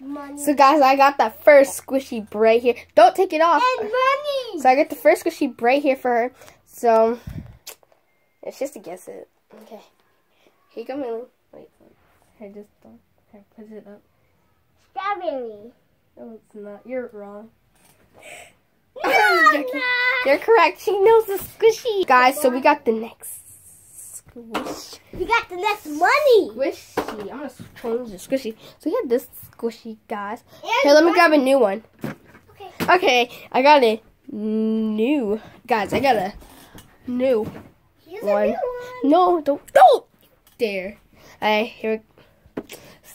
Money. So guys, I got that first squishy braid here. Don't take it off. and money. So I got the first squishy braid here for her. So it's just to guess it. Okay. Here you go, Millie. Wait. Here, just don't. Here, put it up. Strawberry. No, it's not. You're wrong. No. You're correct. She knows the squishy. Guys, so we got the next squish. We got the next money. Squishy. I'm gonna change the squishy. So we have this squishy, guys. And Here, let me grab a new one. Okay. Okay, I got a new. Guys, I got a new. Here's One. a new one. No, don't. Don't! There. Alright, here.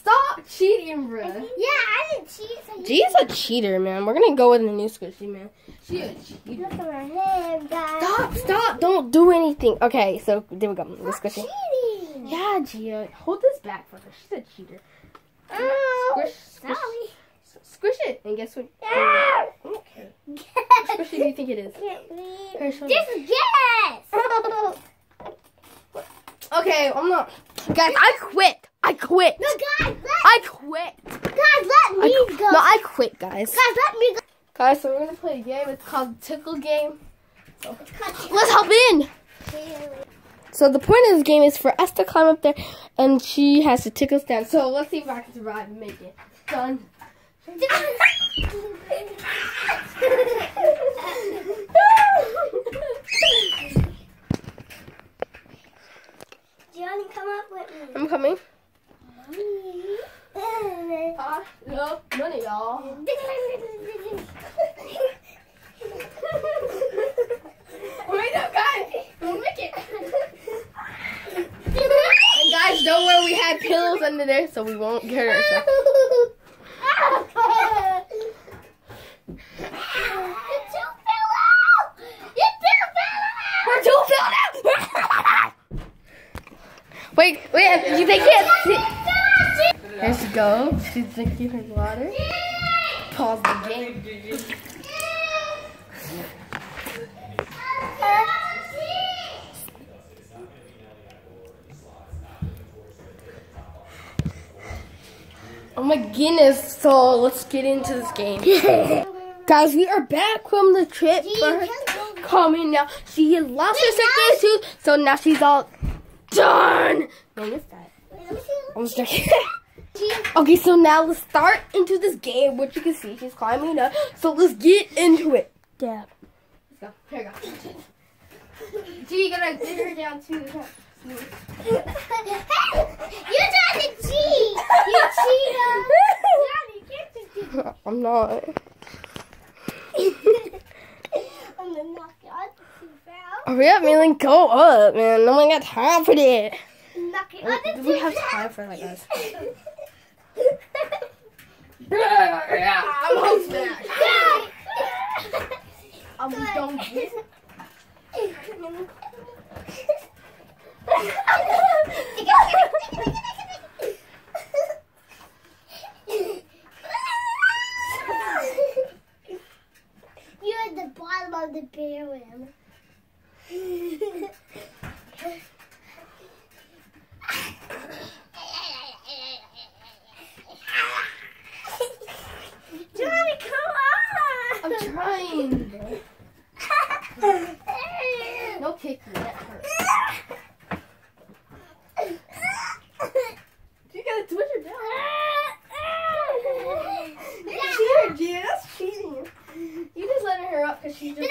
Stop cheating, bruh. Yeah, I didn't cheat. So you She's a cheater, man. We're gonna go with the new squishy, man. She a cheater. Look at my. Stop, stop, don't do anything. Okay, so there we go. The squishy. cheating. Yeah, Gia. Hold this back for her. She's a cheater. Oh, Squish, squish. sorry. Squish it. And guess what? Ah. Okay. What squishy do you think it is? Can't believe- Here, show me. This is guess. Okay, I'm not. Guys, I quit. I quit. no, guys, let, I quit. guys, let I me qu- go. No, I quit, guys. guys, let me go. Guys, so we're gonna play a game. It's called Tickle Game. Cut Let's hop in. So the point of this game is for us to climb up there, and she has to tickle us down. So let's see if I can survive and make it. Done. Johnny, come up with me. I'm coming. I love money, y'all. Wait guys. Make it. And guys, don't worry, we had pillows under there, so we won't get filled out. wait, wait, they can't see. There she goes. She's drinking her water. Pause the game. Oh my goodness, so let's get into this game. Guys, we are back from the trip for her coming now. She has lost her second tooth, so now she's all done. Man, you're fat. I'm just joking. Okay, so now let's start into this game, which you can see she's climbing up. So let's get into it. Dab. Let's go. Here we go. G, you gotta get her down too. you tried to cheat! You cheater! Johnny, get the I'm not. I'm gonna knock you out the tooth out. Hurry up, Malin. Go up, man. No one got time for that. Knock you out the Do we have time for like I'm smash. I'm donkey. You're at the bottom of the barrel. Johnny, come I'm on! trying. No kicking. That hurt. You gotta twitch her down. You cheater, Gia. That's cheating. You just letting her up because she just.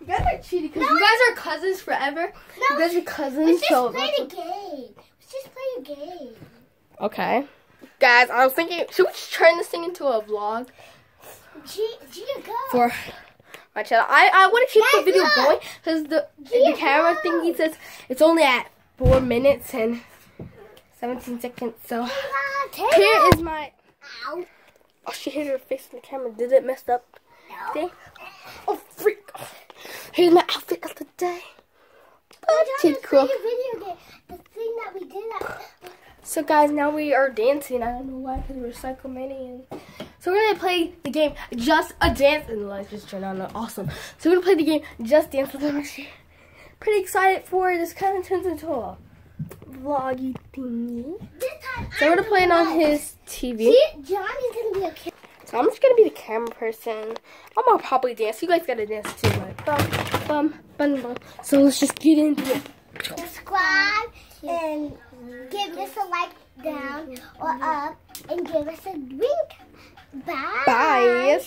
You guys are cheating because you guys are cousins forever. You guys are cousins. Let's just so play the game. Let's just play a game. Okay. Guys, I was thinking, should we just turn this thing into a vlog Gia, Gia, go. For my channel? I, I want to keep the video look. going because the, Gia, the camera thingy says it's only at 4 minutes and 17 seconds. So Taylor. here is my. Ow. Oh, she hit her face in the camera. Did it mess up? No. Thing? Oh, freak. Here's my outfit of the day. Oh, Pretty cool. So guys, now we are dancing. I don't know why, because we're psychomanians. So we're gonna play the game Just a Dance, and the lights just turned on. Awesome. So we're gonna play the game Just Dance with. Actually, pretty excited for. This kind of turns into a vloggy thingy. So we're gonna play it on his TV. See, Johnny's gonna be a kid. So I'm just gonna be the camera person. I'm gonna probably dance. You guys gotta dance too, like bum, bum, bum, bum. So let's just get into it. Subscribe and give us a like down or up and give us a wink. Bye. Bye.